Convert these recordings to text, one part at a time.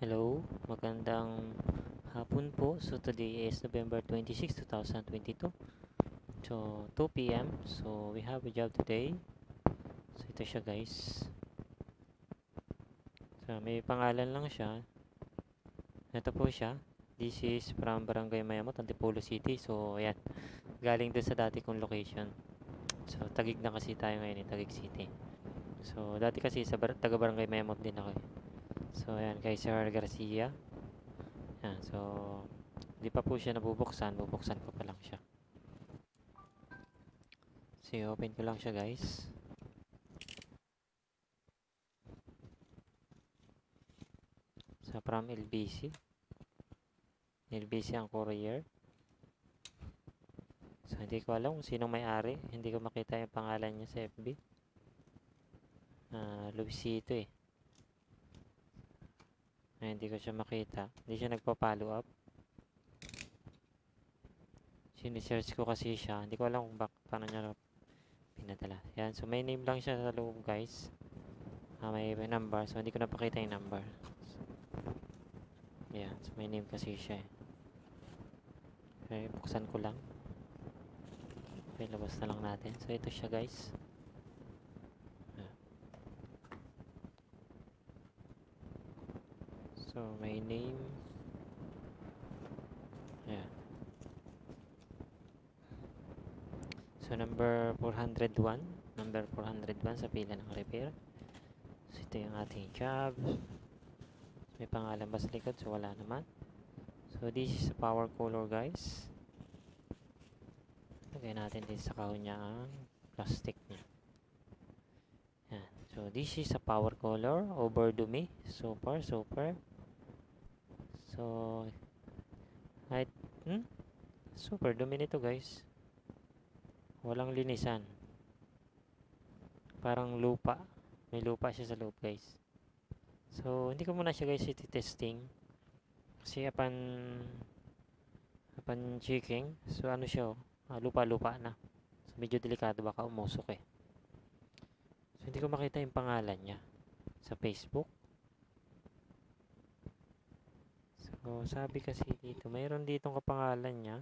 Hello, magandang hapon po. So today is November 26, 2022. So 2 p.m. So we have a job today. So ito siya guys. So may pangalan lang siya. Ito po siya. This is from Barangay Mayamot, Antipolo City. So ayan, galing doon sa dati kong location. So Tagig na kasi tayo ngayon, eh, Tagig City. So dati kasi sa bar- taga Barangay Mayamot din ako. eh. So, ayan, kay Sir Garcia. Ayan, so, di pa po siya nabubuksan. Bubuksan ko pa lang siya. So, open ko lang siya, guys. Sa from LBC. LBC ang courier. So, hindi ko alam kung sinong may-ari. Hindi ko makita yung pangalan niya sa FB. Ah, Luisito eh. Ay, hindi ko siya makita. Hindi siya nagpa-follow up. Sinisearch ko kasi siya. Hindi ko alam kung bak paano niya pinadala. Yan. So, may name lang siya sa loob, guys. Ah, may, may number. So, hindi ko napakita yung number. Yan. So, may name kasi siya eh. Okay, buksan ko lang. Okay, labas na lang natin. So, ito siya, guys. So, my name. Yeah. So, number 401. Number 401 sa pila ng repair. So, ito yung ating job. May pangalan ba sa likod? So, wala naman. So, this is the power color, guys. Lagay natin din sa kahon niya ang plastic niya. Yan. So, this is a power color over dumi. Super, super. So, kahit, hmm? Super dumi nito guys. Walang linisan. Parang lupa. May lupa siya sa loob guys. So, hindi ko muna siya guys iti-testing. Kasi upon, upon checking, so ano siya, oh, ah, lupa-lupa na. So, medyo delikado baka umusok eh. So, hindi ko makita yung pangalan niya sa Facebook. So, sabi kasi dito, mayroon ditong kapangalan niya.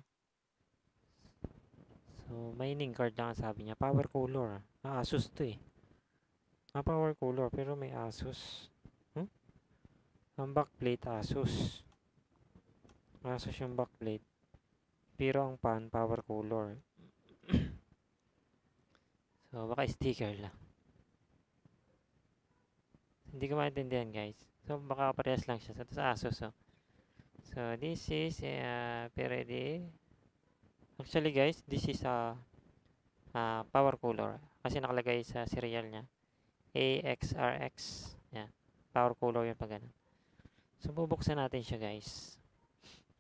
So, mining card lang ang sabi niya. Power color. Ah, Asus to eh. Ah, power color. Pero may Asus. Hmm? Ang backplate, Asus. Asus yung backplate. Pero ang pan, power color. so, baka sticker lang. Hindi ko maintindihan, guys. So, baka parehas lang siya. Sa, sa Asus, oh. So, this is uh, Pirelli. Actually, guys, this is a uh, power cooler. Kasi nakalagay sa serial niya. AXRX. Yan. Power cooler yun pag ganun. So, bubuksan natin siya, guys.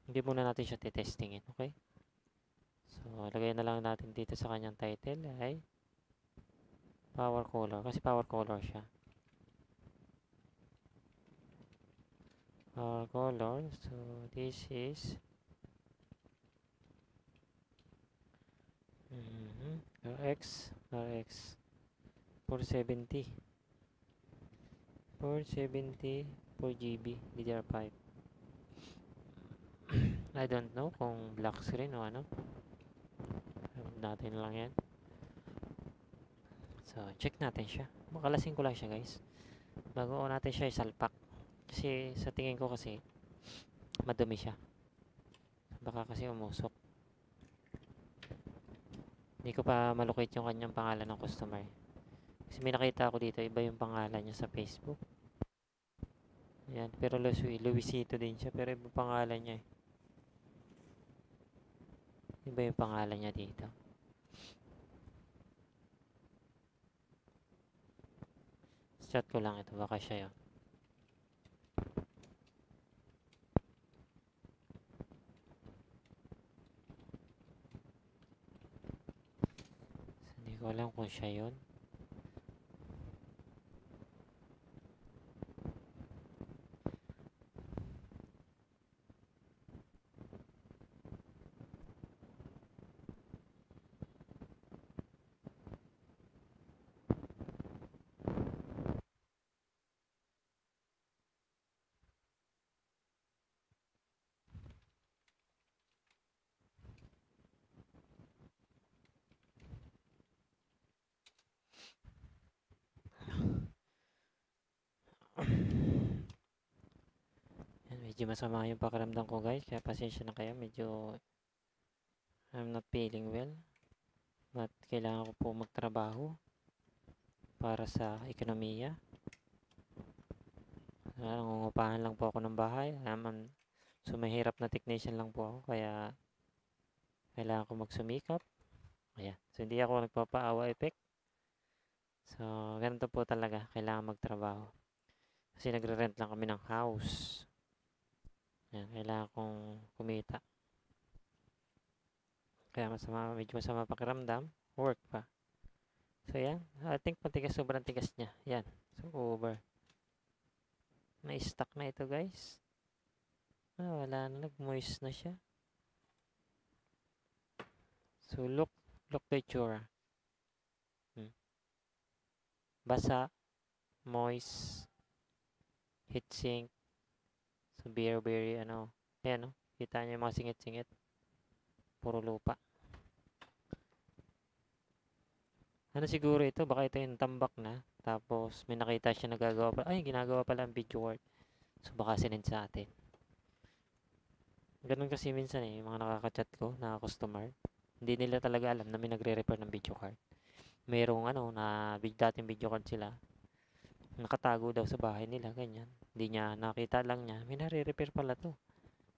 Hindi muna natin siya titestingin, okay? So, lagay na lang natin dito sa kanyang title ay power cooler. Kasi power cooler siya. Our color so this is. Mm RX RX. 470 470 4GB DDR5 I don't know kung black screen o ano. Natin lang yan. So check natin siya. Makalasing ko lang siya guys. Bago natin siya isalpak kasi sa tingin ko kasi madumi siya. Baka kasi umusok. Hindi ko pa malukit yung kanyang pangalan ng customer. Kasi may nakita ako dito, iba yung pangalan niya sa Facebook. Yan, pero Luis, Luisito din siya, pero iba pangalan niya eh. Iba yung pangalan niya dito. Chat ko lang ito, baka siya yun. Hindi ko alam kung siya yun. Medyo masama yung pakiramdam ko guys. Kaya pasensya na kayo. Medyo I'm not feeling well. At kailangan ko po magtrabaho para sa ekonomiya. Nangungupahan lang po ako ng bahay. Um, so na technician lang po ako. Kaya kailangan ko magsumikap. Ayan. So hindi ako nagpapaawa effect. So ganito po talaga. Kailangan magtrabaho. Kasi nagre-rent lang kami ng house. Ayan. Kailangan kong kumita. Kaya masama, medyo masama pakiramdam. Work pa. So yan. I think matigas. Sobrang tigas niya. Yan. So over. Na-stuck na ito guys. Ah, wala na. Nag-moist na siya. So look. Look the itsura. Hmm. Basa. Moist. Heatsink. So very ano. Ayan no. Kita niyo yung mga singit-singit. Puro lupa. Ano siguro ito? Baka ito yung tambak na. Tapos may nakita siya nagagawa pa. Ay, ginagawa pala ang video word. So baka sinend sa atin. Ganun kasi minsan eh, yung mga nakaka-chat ko na customer. Hindi nila talaga alam na may nagre-repair ng video card. Merong ano, na dating video card sila. Nakatago daw sa bahay nila, ganyan. Hindi niya nakita lang niya, may nare-repair pala to.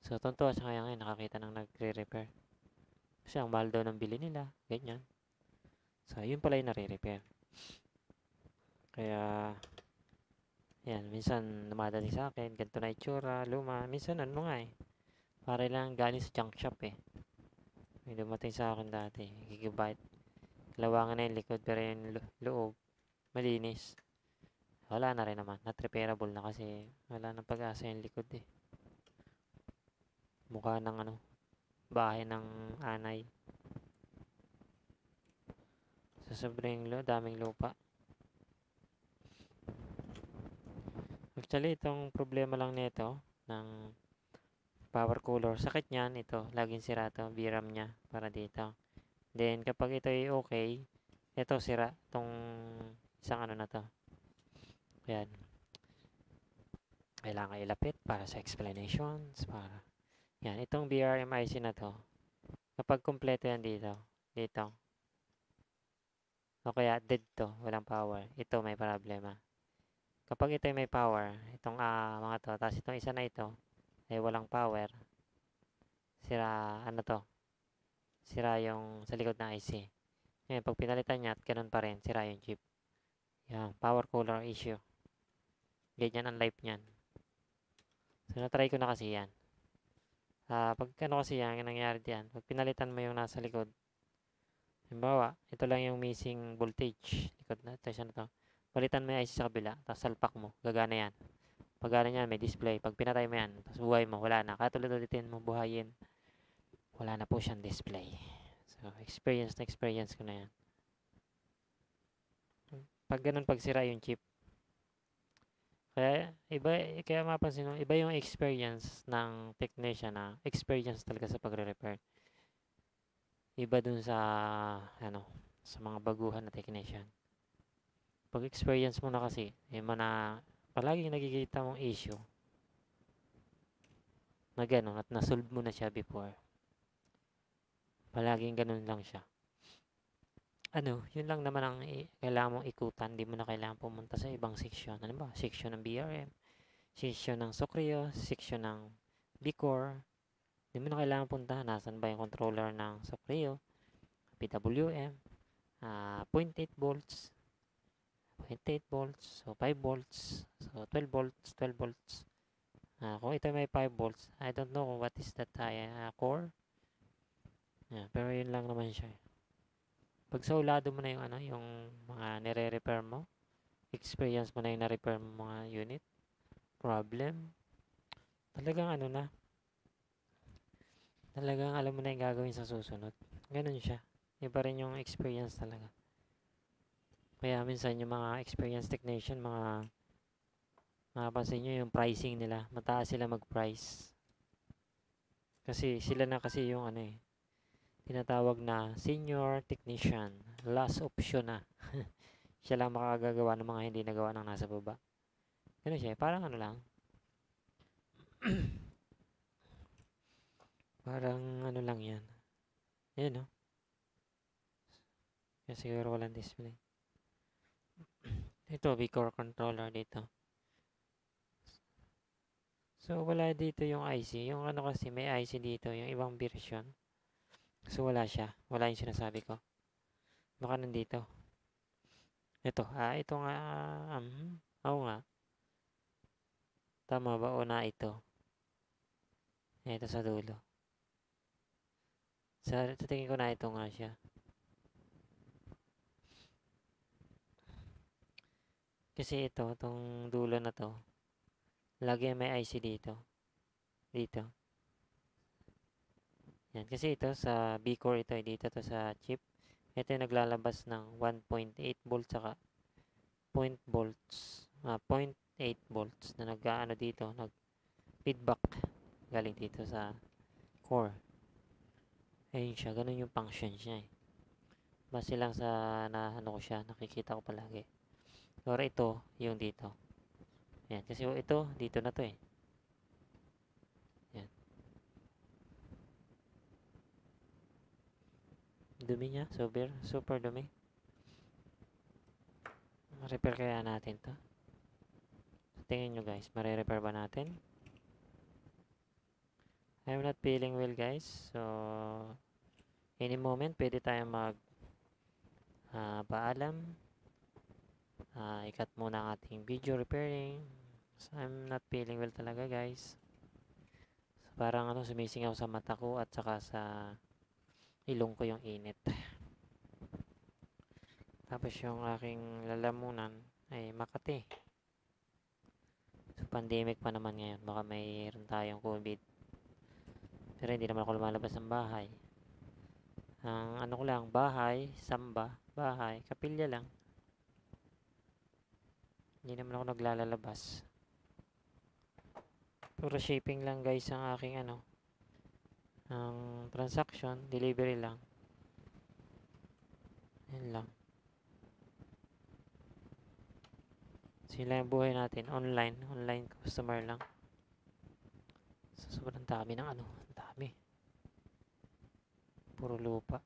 So, tuntua siya kaya ngayon nakakita ng nagre-repair. Kasi ang mahal daw ng bili nila, ganyan. So, yun pala yung nare-repair. Kaya, yan, minsan dumadating sa akin, ganito na itsura, luma. Minsan ano nga eh, para lang galing sa junk shop eh. May dumating sa akin dati, gigabyte. Lawangan na yung likod, pero yung lo loob, malinis. Wala na rin naman, not repairable na kasi wala nang pag-asa yung likod eh. Mukha ng ano, bahay ng anay. Sa sobrang lo, daming lupa. Actually, itong problema lang nito ng power cooler. Sakit niyan ito. Laging sira to. VRAM niya para dito. Then, kapag ito ay okay, ito sira. Itong isang ano na to. Ayan. Kailangan ilapit para sa explanations. Para. Yan. Itong BRM IC na to. Kapag kompleto yan dito. Dito. O kaya dead to. Walang power. Ito may problema. Kapag ito ay may power, itong uh, mga to, tapos itong isa na ito, ay walang power, sira, ano to, sira yung sa likod ng IC. Ngayon, pag pinalitan niya at ganun pa rin, sira yung chip. Yan, power cooler issue. Ganyan ang life niyan. So, na-try ko na kasi yan. Uh, pag ano kasi yan, ang nangyari diyan, pag pinalitan mo yung nasa likod, halimbawa, ito lang yung missing voltage, likod na, ito na to palitan mo yung IC sa kabila, tapos salpak mo, gagana yan. Pag gana yan, may display. Pag pinatay mo yan, tapos buhay mo, wala na. Katulad ulitin mo, buhayin, wala na po siyang display. So, experience na experience ko na yan. Pag ganun, pag sira yung chip, kaya, iba, kaya mapansin mo, iba yung experience ng technician na experience talaga sa pagre-repair. Iba dun sa, ano, sa mga baguhan na technician pag experience mo na kasi, eh, mana, palaging nagkikita mong issue na gano'n at nasolve mo na siya before. Palaging ganun lang siya. Ano, yun lang naman ang kailangan mong ikutan. Hindi mo na kailangan pumunta sa ibang section. Ano ba? Section ng BRM, section ng Socreo, section ng Bicor. Hindi mo na kailangan punta. Nasaan ba yung controller ng Socreo? PWM, uh, 0.8 volts, 0.8 volts, so 5 volts, so 12 volts, 12 volts. Uh, kung ito may 5 volts, I don't know what is that uh, core. Yeah, pero yun lang naman siya. Pag saulado mo na yung ano, yung mga nire-repair mo, experience mo na yung na-repair mo mga unit, problem, talagang ano na, talagang alam mo na yung gagawin sa susunod. Ganun siya. Iba rin yung experience talaga. Kaya minsan yung mga experienced technician, mga mapapansin nyo yung pricing nila. Mataas sila mag-price. Kasi sila na kasi yung ano eh, tinatawag na senior technician. Last option na. siya lang makagagawa ng mga hindi nagawa ng nasa baba. Ganun siya. Eh. Parang ano lang. Parang ano lang yan. Ayan, no? Kaya siguro walang display. Ito, V-Core controller dito. So, wala dito yung IC. Yung ano kasi, may IC dito, yung ibang version. So, wala siya. Wala yung sinasabi ko. Baka nandito. Ito, ah, ito nga, um, oo nga. Tama ba o na ito? Ito sa dulo. Sa, sa tingin ko na ito nga siya. Kasi ito, itong dulo na to, lagi may IC dito. Dito. Yan. Kasi ito sa B-Core ito, dito to sa chip. Ito yung naglalabas ng 1.8 volts saka 0. volts. Ah, 0.8 volts na nag-ano dito, nag feedback galing dito sa core. Ayun siya, ganun yung function siya eh. Base lang sa na ano ko siya, nakikita ko palagi. Pero ito, yung dito. Yan, kasi ito, dito na to eh. Yan. Dumi niya, super, super dumi. Repair kaya natin to? Tingin nyo guys, mare-repair ba natin? I'm not feeling well guys, so any moment pwede tayo mag uh, paalam uh, ikat muna ang ating video repairing so, I'm not feeling well talaga guys so, parang ano sumisingaw sa mata ko at saka sa ilong ko yung init. Tapos yung aking lalamunan ay Makati. So pandemic pa naman ngayon. Baka mayroon tayong COVID. Pero hindi naman ako lumalabas ng bahay. Ang ano ko lang bahay, samba, bahay, kapilya lang. Hindi naman ako naglalabas. Puro shipping lang guys ang aking ano. Ang transaction, delivery lang. Yan lang. Sila yung buhay natin. Online. Online customer lang. So, sobrang dami ng ano. Ang dami. Puro lupa.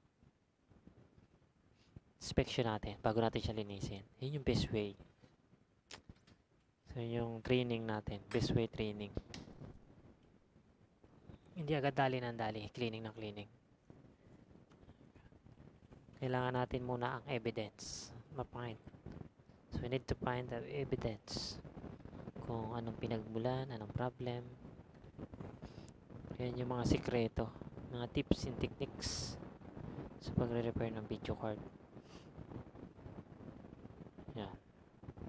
Inspection natin bago natin siya linisin. Yun yung best way. So, yung training natin. Best way training. Hindi agad dali ng dali. Cleaning ng cleaning. Kailangan natin muna ang evidence. Ma-find. So, we need to find the evidence. Kung anong pinagmulan, anong problem. Yan yung mga sikreto. Mga tips and techniques sa pagre-repair ng video card. Yan.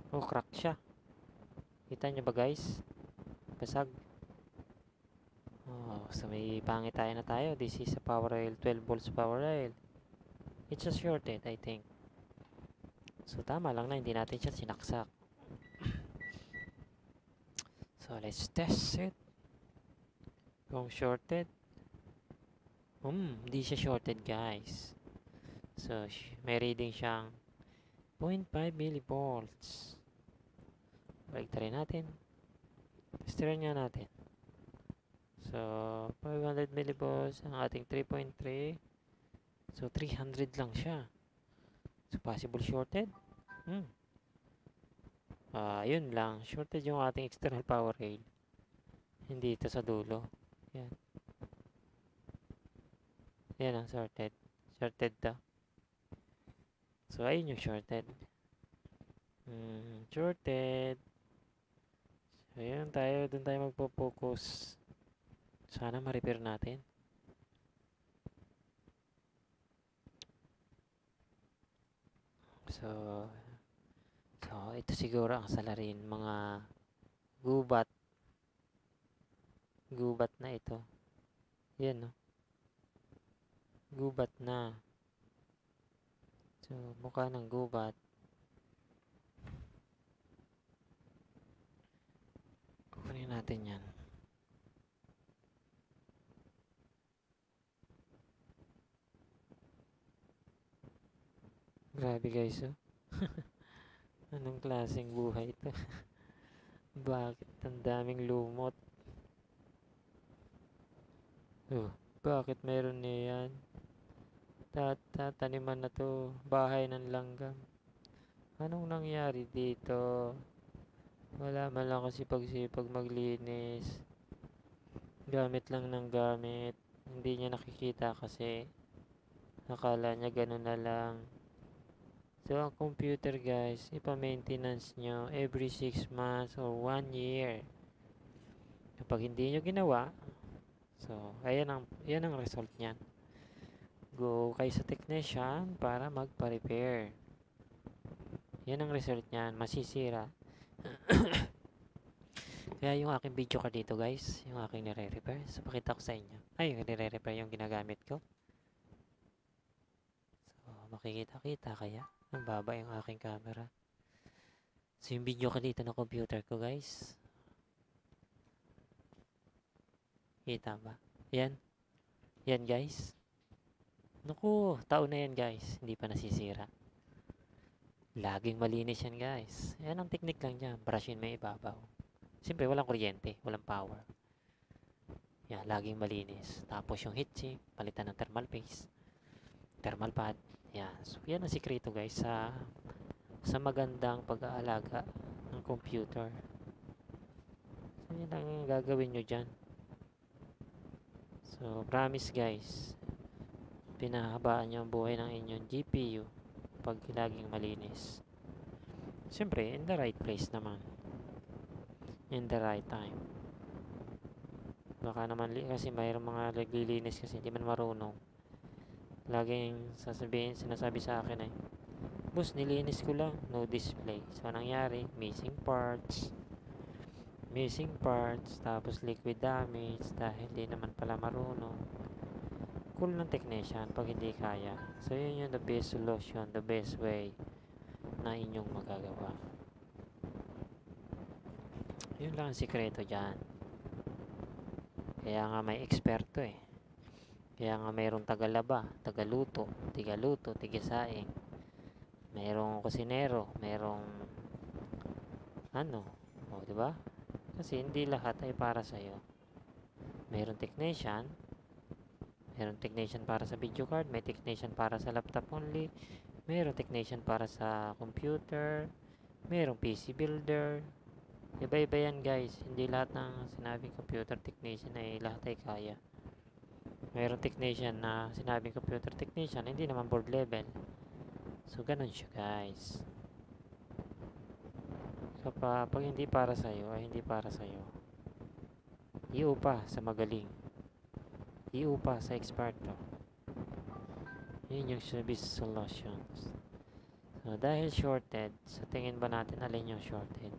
Oh, crack siya. Kita nyo ba guys? Basag. Oh, so may pangit tayo na tayo. This is a power rail, 12 volts power rail. It's a shorted, I think. So tama lang na hindi natin siya sinaksak. so let's test it. Kung shorted. Hmm, hindi siya shorted guys. So may reading siyang 0.5 millivolts. Baliktarin natin. Testerin nga natin. So, 500 millivolts ang ating 3.3. So, 300 lang siya. So, possible shorted? Hmm. Ah, yun lang. Shorted yung ating external power rail. Hindi ito sa dulo. Yan. Yan ang shorted. Shorted to. So, ayun yung shorted. Hmm, shorted. So, yun tayo. Doon tayo magpo-focus. Sana ma-repair natin. So, so ito siguro ang salarin. Mga gubat. Gubat na ito. Yan, no? Gubat na. So, mukha ng gubat. Kunin natin yan. Grabe guys, oh. Anong klaseng buhay ito? Bakit ang daming lumot? Oh, Bakit meron niyan? Tataniman na to. Bahay ng langgam. Anong nangyari dito? Wala man lang kasi pagsipag maglinis. Gamit lang ng gamit. Hindi niya nakikita kasi akala niya ganun na lang. So, ang computer guys, ipa-maintenance nyo every 6 months or 1 year. Kapag hindi nyo ginawa, so, ayan ang, yan ang result niyan. Go kay sa technician para magpa-repair. Yan ang result niyan, masisira. Kaya yung aking video ka dito guys, yung aking nire-repair, so pakita ko sa inyo. Ay, nire-repair yung ginagamit ko. So, makikita-kita kaya. Ang baba yung aking camera. So, yung video ka dito ng computer ko guys. Kita ba? Yan. Yan guys. Naku, taon na yan guys. Hindi pa nasisira. Laging malinis yan guys. Yan ang technique lang dyan. Brushin yung ibabaw. Siyempre, walang kuryente. Walang power. Yan, laging malinis. Tapos yung heatsink, palitan ng thermal paste. Thermal pad. Yan. So, yan ang sikreto guys sa sa magandang pag-aalaga ng computer. So, yan ang gagawin nyo dyan. So, promise guys, pinahabaan nyo ang buhay ng inyong GPU pag laging malinis. Siyempre, in the right place naman. In the right time. Baka naman, kasi mayroong mga naglilinis kasi hindi man marunong. Laging sasabihin, sinasabi sa akin ay, Boss, nilinis ko lang, no display. So, nangyari? Missing parts. Missing parts, tapos liquid damage dahil hindi naman pala marunong. Cool ng technician pag hindi kaya. So, yun yung the best solution, the best way na inyong magagawa. Yun lang ang sikreto dyan. Kaya nga may eksperto eh. Kaya nga mayroong tagalaba, tagaluto, tigaluto, tigasaing. Mayroong kusinero, mayroong ano, o di ba? Kasi hindi lahat ay para sa iyo. Mayroong technician, mayroong technician para sa video card, may technician para sa laptop only, mayroong technician para sa computer, mayroong PC builder. Iba-iba yan guys. Hindi lahat ng sinabing computer technician ay lahat ay kaya. Mayroong technician na sinabing computer technician, hindi naman board level. So, ganun siya guys. Kapag pag hindi para sa'yo, ay hindi para sa'yo. Iupa sa magaling. Iupa sa eksperto. Yun yung service solutions. So, dahil shorted, sa tingin ba natin alin yung shorted?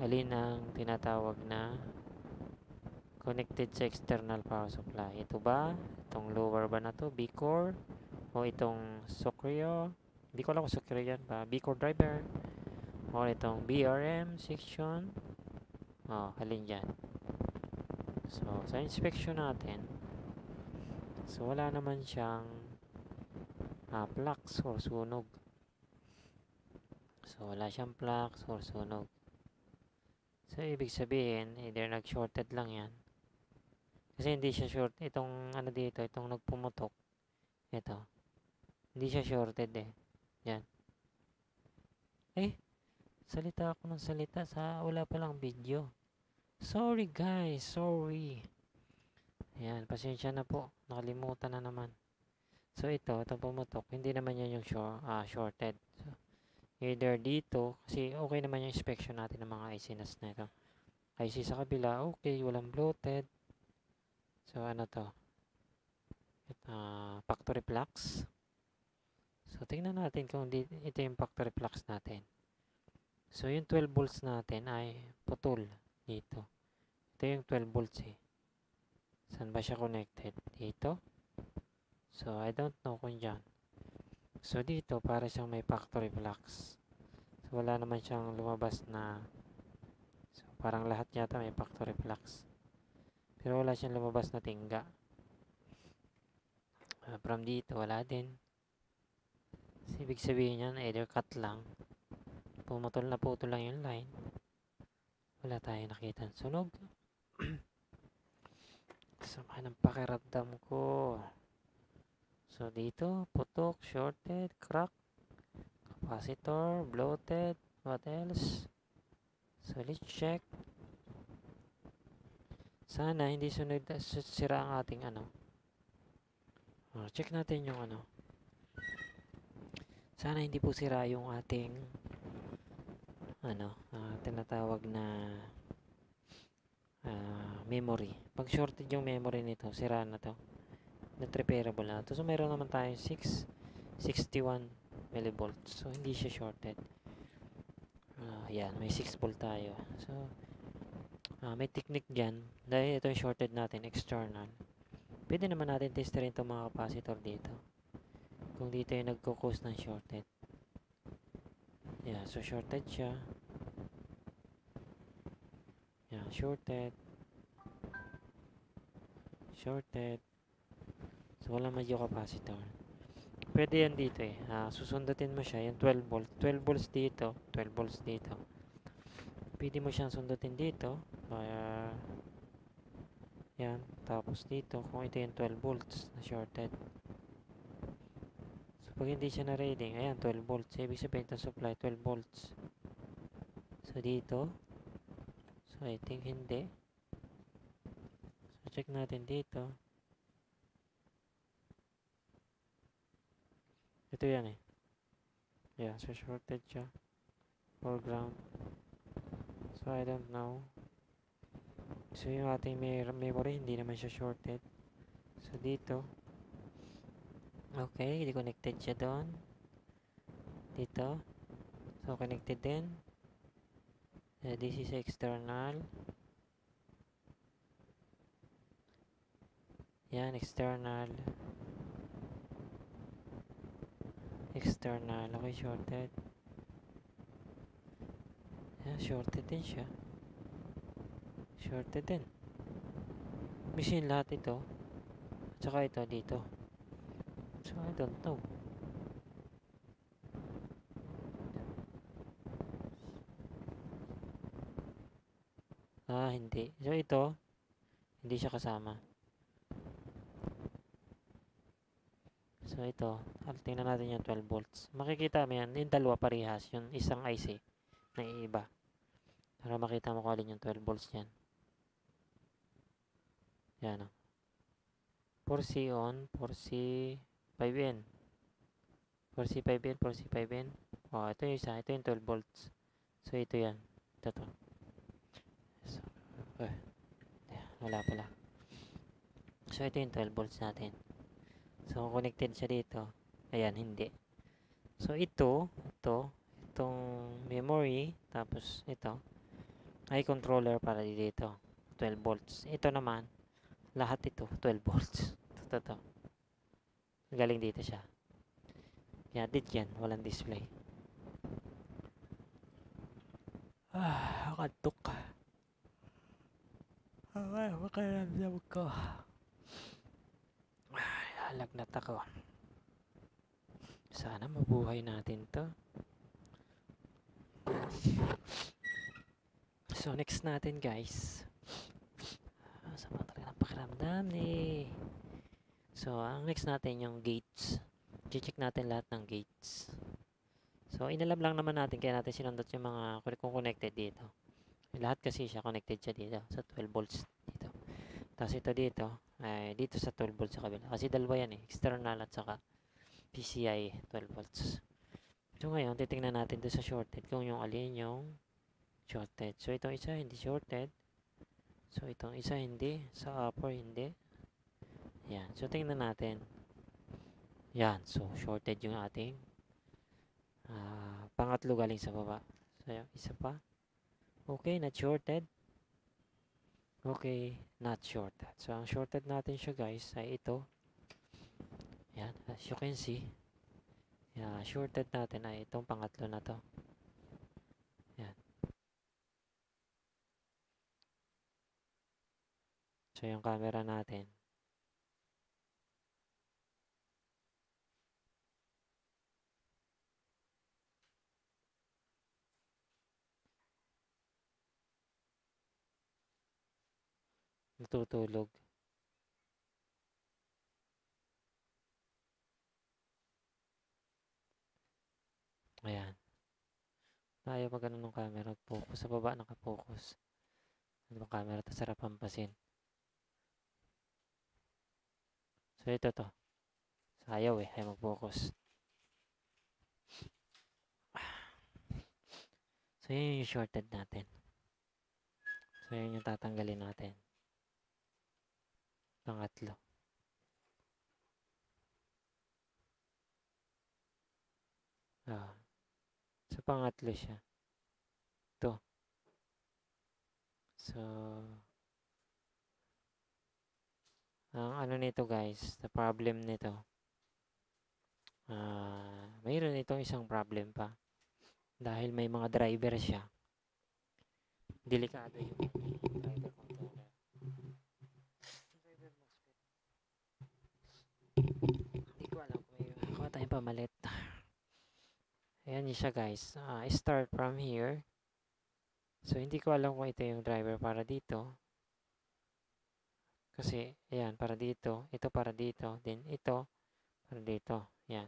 Alin ang tinatawag na connected sa external power supply? Ito ba? Itong lower ba na to? B-core? O itong Socreo? Hindi ko alam kung Socreo yan ba? B-core driver? O itong BRM section? O, alin dyan? So, sa inspection natin, so wala naman siyang ah, flux or sunog. So, wala siyang flux or sunog. So, ibig sabihin, either nag-shorted lang yan. Kasi hindi siya short. Itong ano dito, itong nagpumutok. Ito. Hindi siya shorted eh. Yan. Eh, salita ako ng salita sa wala palang video. Sorry guys, sorry. Ayan, pasensya na po. Nakalimutan na naman. So, ito, itong pumutok. Hindi naman yan yung short, ah, shorted. So, either dito, kasi okay naman yung inspection natin ng mga IC nas na ito. IC sa kabila, okay, walang bloated. So, ano to? Uh, factory flux. So, tingnan natin kung di, ito yung factory flux natin. So, yung 12 volts natin ay putol dito. Ito yung 12 volts eh. Saan ba siya connected? Dito? So, I don't know kung dyan. So, dito, para siyang may factory flux. So, wala naman siyang lumabas na So, parang lahat yata may factory flux. Pero wala siyang lumabas na tingga. Uh, from dito, wala din. So, ibig sabihin yan, either cut lang. Pumutol na putol lang yung line. Wala tayo nakita sunog. Sama ng pakiramdam ko. So, dito, putok, shorted, crack, capacitor, bloated, what else? So, let's check. Sana hindi sunod su- sira ang ating ano. Oh, check natin yung ano. Sana hindi po sira yung ating ano, ah, tinatawag na ah, memory. Pag shorted yung memory nito, sira na to. Not repairable na to. So, meron naman tayong 6, 61 millivolts. So, hindi siya shorted. Ah, yan, may 6 volt tayo. So, ah, may technique dyan. Dahil ito yung shorted natin, external. Pwede naman natin testerin itong mga capacitor dito. Kung dito yung nagko-cause ng shorted. Yeah, so shorted siya. Yeah, shorted. Shorted. So, wala medyo capacitor. Pwede yan dito eh. Ah, susundutin mo siya, yung 12 volt. 12 volts dito, 12 volts dito. Pwede mo siyang sundutin dito. Kaya, yan. Tapos dito, kung ito yung 12 volts na shorted. So, pag hindi siya na reading, ayan, 12 volts. Ibig sabihin itong supply, 12 volts. So, dito. So, I think hindi. So, check natin dito. Ito yan eh. Yeah, so shorted siya. Foreground. So, I don't know. So, yung ating memory, hindi naman siya shorted. So, dito. Okay, hindi connected siya doon. Dito. So, connected din. Uh, this is external. Yan, external. External. Okay, shorted. Yan, shorted din siya. Shorted din. Machine lahat ito. At saka ito dito. So, I don't know. Ah, hindi. So, ito, hindi siya kasama. So, ito, tingnan natin yung 12 volts. Makikita mo yan, yung dalawa parehas, yung isang IC na iiba. Para makita mo kung alin yung 12 volts yan. Yan o. 4C on, 4C 5N. 4C 5N, 4C 5N. Oh, ito yung isa, ito yung 12 volts. So, ito yan. Ito to. So, eh, wala pala. So, ito yung 12 volts natin. So, connected siya dito. Ayan, hindi. So, ito, ito, itong memory, tapos ito, ay controller para dito. 12 volts. Ito naman, lahat ito, 12 volts. Ito. Galing dito siya. Kaya, dit yan. Walang display. Ah, kantok. Ay, makaramdam ko. Ay, lalagnat ako. Sana mabuhay natin to. So, next natin guys. Pakiramdam eh. So, ang next natin yung gates. Check natin lahat ng gates. So, inalam lang naman natin kaya natin sinundot yung mga kung connected dito. Lahat kasi siya connected siya dito sa 12 volts dito. Tapos ito dito, ay dito sa 12 volts sa kabila. Kasi dalawa yan eh, external at saka PCI 12 volts. So ngayon, titingnan natin doon sa shorted kung yung alin yung shorted. So itong isa hindi shorted. So itong isa hindi, sa upper hindi. Yan, so tingnan natin. Yan, so shorted yung ating ah, pangatlo galing sa baba. So yung isa pa. Okay, not shorted. Okay, not shorted. So, ang shorted natin siya guys ay ito. Yan, as you can see. Yeah, shorted natin ay itong pangatlo na to. So, yung camera natin. Natutulog. Ayan. Tayo pag ganun ng camera, focus sa baba, naka-focus. Ano bang camera? Tapos harapan pasin. So ito to. Sayaw eh. Ayaw mag-focus. So yun yung shorted natin. So yun yung tatanggalin natin. Pangatlo. Ah. So pangatlo siya. Ito. So ang ano nito guys, the problem nito. Ah, mayroon itong isang problem pa. Dahil may mga driver siya. Delikado yung driver controller. Driver MOSFET. Hindi ko alam kung may kuha tayong pamalit. Ayan siya guys. Ah, start from here. So, hindi ko alam kung ito yung driver para dito. Kasi, ayan, para dito. Ito para dito. Then, ito para dito. Ayan.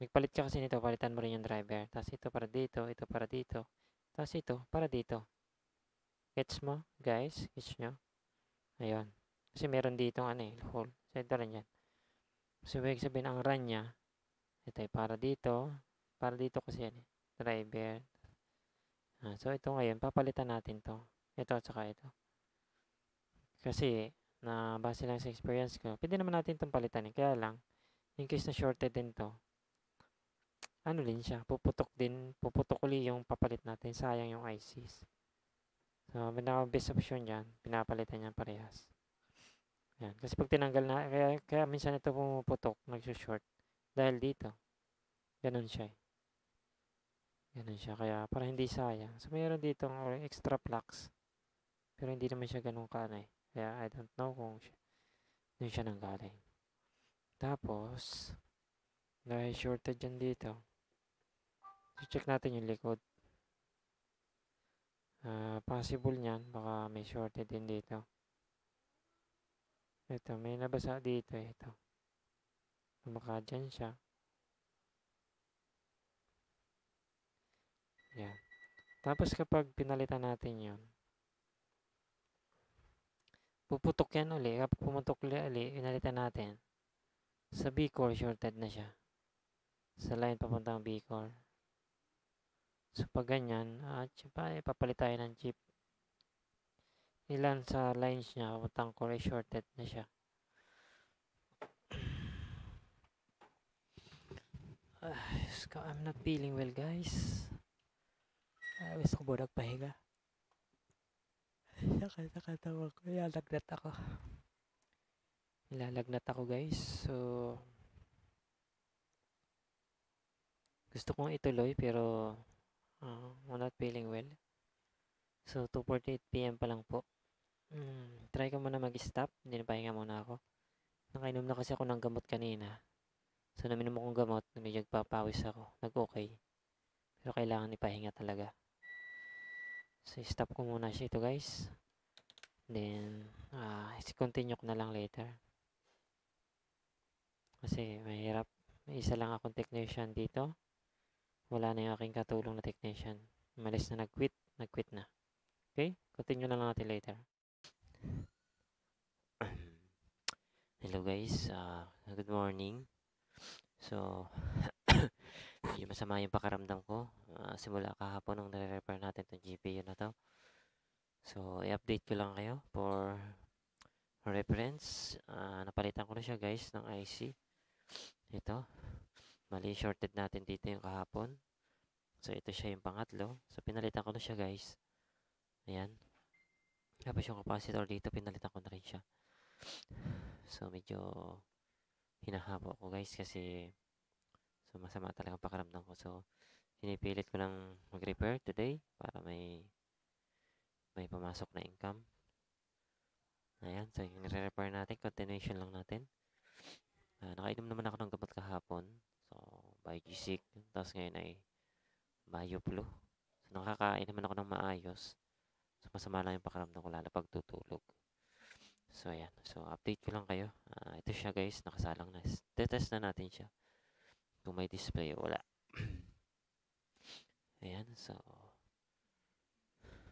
Magpalit ka kasi nito, palitan mo rin yung driver. Tapos ito para dito, ito para dito. Tapos ito para dito. Gets mo, guys? Gets nyo? Ayun. Kasi meron dito ano eh, hole. So, ito rin yan. So, ibig sabihin, ang run niya, ito ay para dito. Para dito kasi yan eh. Driver. Ah, so, ito ngayon, papalitan natin to. Ito at saka ito. Kasi, na base lang sa experience ko, pwede naman natin itong palitan eh. Kaya lang, in case na shorted din to, ano din siya, puputok din, puputok uli yung papalit natin. Sayang yung ICs. So, pinaka best option dyan, pinapalitan niya parehas. Yan. Kasi pag tinanggal na, kaya, kaya minsan ito pumuputok, nagsushort. Dahil dito. Ganun siya eh. Ganun siya. Kaya para hindi sayang. So, mayroon dito extra plugs. Pero hindi naman siya ganun kaano eh. Kaya I don't know kung siya, dun siya nanggaling. Tapos, dahil shorted dyan dito, so check natin yung likod. Uh, possible niyan, baka may shorted din dito. Ito, may nabasa dito ito. Baka dyan siya. Yan. Tapos kapag pinalitan natin yon puputok yan uli. Kapag pumutok uli, pinalitan natin. Sa B-core, shorted na siya. Sa line papuntang B-core. So, pag ganyan, at uh, ipapalit tayo ng chip. Ilan sa lines niya, papuntang core, shorted na siya. Uh, I'm not feeling well, guys. Uh, gusto ko ba nagpahinga? Nakatatawa ko. Ilalagnat ako. Ilalagnat ako, guys. So, gusto kong ituloy pero uh, I'm not feeling well. So, 2.48pm pa lang po. Hmm, try ko muna mag-stop. Hindi na pahinga muna ako. Nakainom na kasi ako ng gamot kanina. So, naminom akong gamot. Medyo nagpapawis ako. Nag-okay. Pero kailangan ipahinga talaga. So, stop ko muna siya ito guys. Then, uh, continue ko na lang later. Kasi mahirap. May isa lang akong technician dito. Wala na yung aking katulong na technician. Malis na nag-quit. Nag-quit na. Okay? Continue na lang natin later. Hello guys. Uh, good morning. So, medyo masama yung pakaramdam ko. Simula kahapon nung nare-repair natin itong GPU na to. So, i-update ko lang kayo for reference. Uh, napalitan ko na siya guys ng IC. Ito. Mali, shorted natin dito yung kahapon. So, ito siya yung pangatlo. So, pinalitan ko na siya guys. Ayan. Tapos yung capacitor dito, pinalitan ko na rin siya. So, medyo hinahabo ko guys kasi so masama talaga ang pakiramdam ko. So, pinipilit ko lang mag-repair today para may may pumasok na income. Ayan, so yung re-repair natin, continuation lang natin. Uh, nakainom naman ako ng gamot kahapon. So, Biogesic. Tapos ngayon ay Bioflu. So, nakakain naman ako ng maayos. So, masama lang yung pakiramdam ko lalo pag tutulog. So, ayan. So, update ko lang kayo. Uh, ito siya guys, nakasalang na. Tetest na natin siya. Kung may display, wala. Ayan, so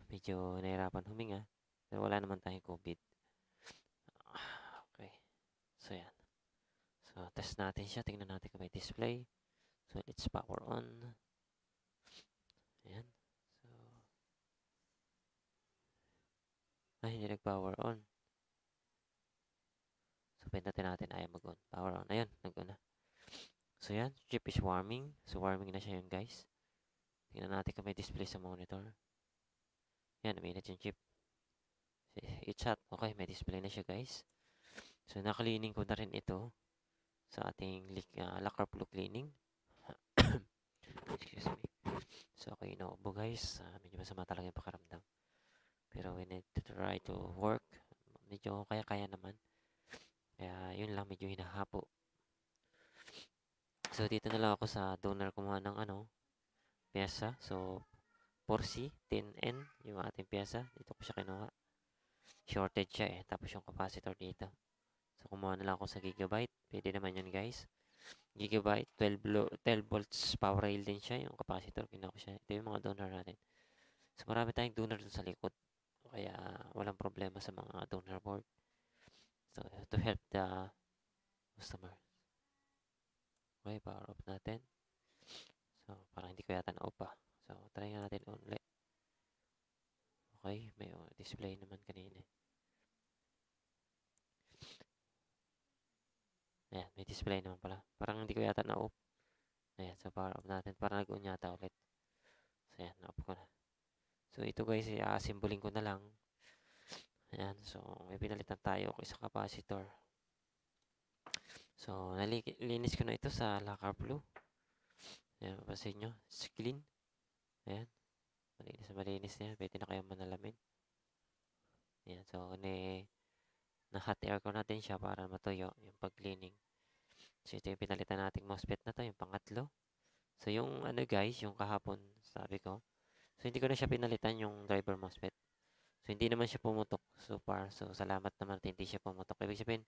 medyo nahirapan huminga. Pero wala naman tayong COVID. Okay. So, yan. So, test natin siya. Tingnan natin kung may display. So, let's power on. Ayan. So, ay, hindi nag-power on. So, pindutin natin. Ayaw mag-on. Power on. Ayan, nag-on na. So, yan. Chip is warming. So, warming na siya yun, guys. Tingnan natin kung may display sa monitor. Yan, uminit yung chip. It's hot. Okay, may display na siya, guys. So, nakalining ko na rin ito sa ating uh, lacquer blue cleaning. Excuse me. So, okay, naubo, guys. Uh, medyo masama talaga yung pakaramdam. Pero we need to try to work. Medyo kaya-kaya naman. Kaya, yun lang, medyo hinahapo. So, dito na lang ako sa donor kumuha ng ano, pyesa. So, 4C, 10N, yung ating pyesa. Dito ko siya kinuha. Shorted siya eh. Tapos yung capacitor dito. So, kumuha na lang ako sa gigabyte. Pwede naman yun, guys. Gigabyte, 12, 12 volts power rail din siya. Yung capacitor, kinuha ko siya. Ito yung mga donor natin. So, marami tayong donor dun sa likod. Kaya, walang problema sa mga donor board. So, to help the customer. Okay, power off natin. So, parang hindi ko yata na-off pa. So, try nga natin ulit. Okay, may display naman kanina. Ayan, may display naman pala. Parang hindi ko yata na-off. Ayan, so power off natin. Parang nag-on yata ulit. So, ayan, na-off ko na. So, ito guys, i-assemblingin ko na lang. Ayan, so, may pinalitan tayo isang capacitor. So, nalinis ko na ito sa lacquer blue. Ayan, mapasin nyo. It's clean. Ayan. Malinis na malinis na yan. Pwede na kayong manalamin. Ayan. So, ni na hot air ko natin siya para matuyo yung pag-cleaning. So, ito yung pinalitan nating MOSFET na to, yung pangatlo. So, yung ano guys, yung kahapon, sabi ko. So, hindi ko na siya pinalitan yung driver MOSFET. So, hindi naman siya pumutok so far. So, salamat naman at hindi siya pumutok. Ibig sabihin,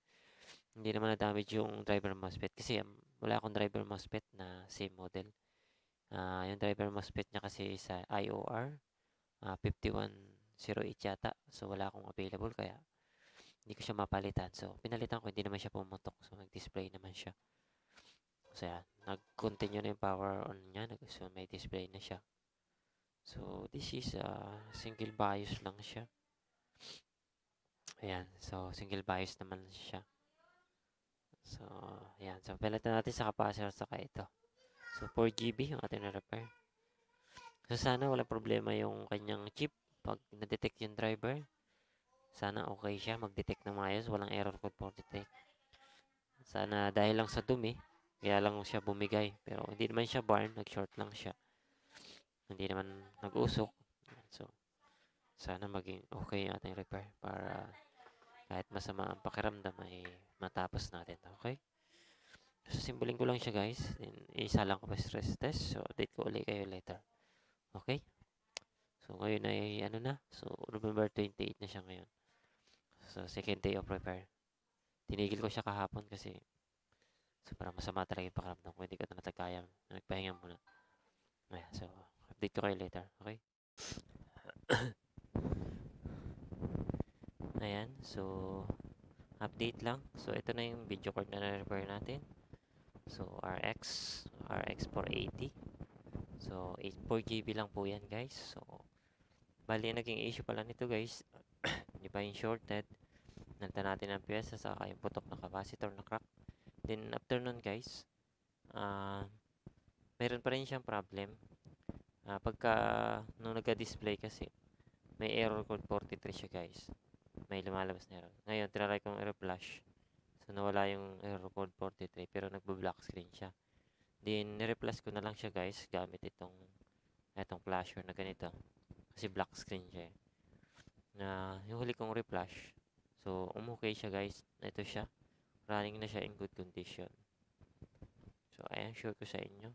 hindi naman na-damage yung driver MOSFET. Kasi um, wala akong driver MOSFET na same model. Uh, yung driver MOSFET niya kasi sa IOR, uh, 5108 yata. So, wala akong available kaya hindi ko siya mapalitan. So, pinalitan ko, hindi naman siya pumutok. So, nag-display naman siya. So, yan. Nag-continue na yung power on niya. So, may display na siya. So, this is uh, single BIOS lang siya. Ayan. So, single BIOS naman siya. So, ayan. So, palitan natin sa capacitor saka ito. So, 4GB yung ating na-repair. So, sana wala problema yung kanyang chip pag na-detect yung driver. Sana okay siya, mag-detect ng maayos, walang error code for detect. Sana dahil lang sa dumi, kaya lang siya bumigay. Pero hindi naman siya barn, nag-short lang siya. Hindi naman nag-usok. So, sana maging okay yung ating repair para kahit masama ang pakiramdam ay matapos natin. Okay? So, simbolin ko lang siya guys. And, isa lang ko pa stress test. So, update ko ulit kayo later. Okay? So, ngayon ay ano na? So, November 28 na siya ngayon. So, second day of repair. Tinigil ko siya kahapon kasi sobrang masama talaga yung pakiramdam ko. Hindi ko na natagkaya. Nagpahinga muna. Ayan, so, update ko kayo later. Okay? Ayan, so, update lang. So, ito na yung video card na na-repair natin. So, RX, RX 480. So, 4GB lang po yan, guys. So, bali, naging issue pala nito, guys. Hindi pa yung shorted. Nalta natin ang pyesa sa yung putok ng capacitor na crack. Then, after nun guys, uh, meron pa rin siyang problem. Uh, pagka, nung nagka-display kasi, may error code 43 siya guys. May lumalabas na error. Ngayon, try kong error flash. So, nawala yung error code 43 pero nagbo-black screen siya. Then, nireplace ko na lang siya guys gamit itong itong flasher na ganito. Kasi black screen siya eh. Na, yung huli kong reflash, So, umukay siya guys. Ito siya. Running na siya in good condition. So, ayan, sure ko sa inyo.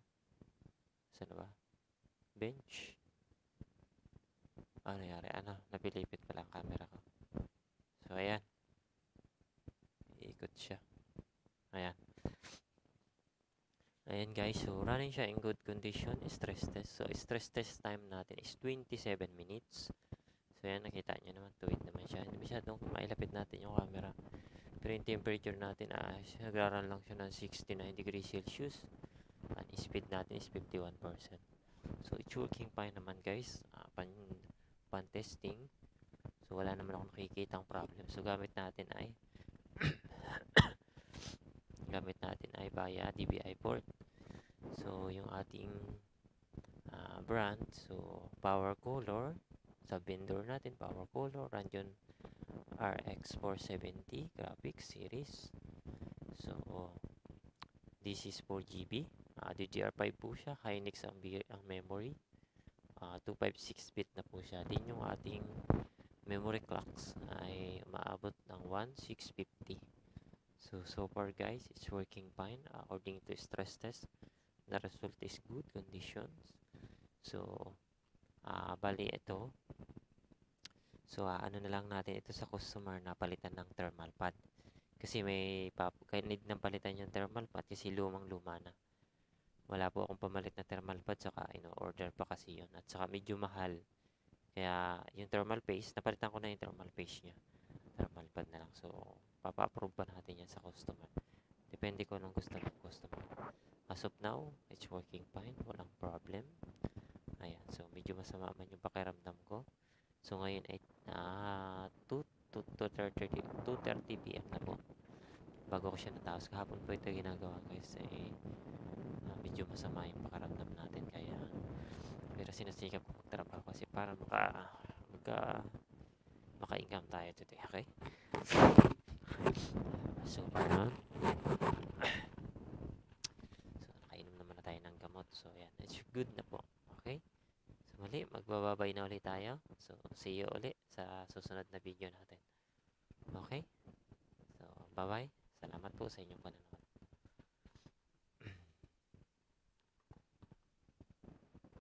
Saan ba? Bench. Ano nangyari? Ano? Napilipit pala ang camera ko. So, ayan. Iikot siya. Ayan. Ayan guys, so running siya in good condition, stress test. So stress test time natin is 27 minutes. So yan, nakita nyo naman, tuwid naman siya. Hindi masyadong mailapit natin yung camera. Pero yung temperature natin, ah, nagraran lang siya ng 69 degrees Celsius. And speed natin is 51%. So it's working fine naman guys, ah, pan, pan testing. So wala naman ako nakikita problem. So gamit natin ay gamit natin ay via DBI port. So yung ating ah, brand, so Power Color sa vendor natin, Power Color, Radeon RX 470 graphics series. So this is 4GB. Uh, DDR5 po siya, Hynix ang, ang memory. Ah, 256 bit na po siya. Din yung ating memory clocks ay umaabot ng 1650. So, so far guys, it's working fine according to stress test. The result is good conditions. So, ah bali ito. So, ah, ano na lang natin ito sa customer na palitan ng thermal pad. Kasi may pap need ng palitan yung thermal pad kasi lumang luma na. Wala po akong pamalit na thermal pad saka ino-order pa kasi yun. At saka medyo mahal. Kaya yung thermal paste, napalitan ko na yung thermal paste niya. Thermal pad na lang. So, papa-approve pa natin yan sa customer. Depende ko nung gusto ng customer. As of now, it's working fine. Walang problem. Ayan. So, medyo masama man yung pakiramdam ko. So, ngayon ay ah 2 to 2.30 2.30 p.m. na po. Bago ko siya natapos. Kahapon po ito ginagawa guys. Eh, ah, medyo masama yung pakiramdam natin. Pero sinasikap ko magtrabaho kasi para maka, maka, maka-income tayo today. Okay? So, na. So, nakainom naman na tayo ng gamot. So, yan. It's good na po. Okay? So, muli, magbababay na ulit tayo. So, see you ulit sa susunod na video natin. Okay? So, bye-bye. Salamat po sa inyong panonood.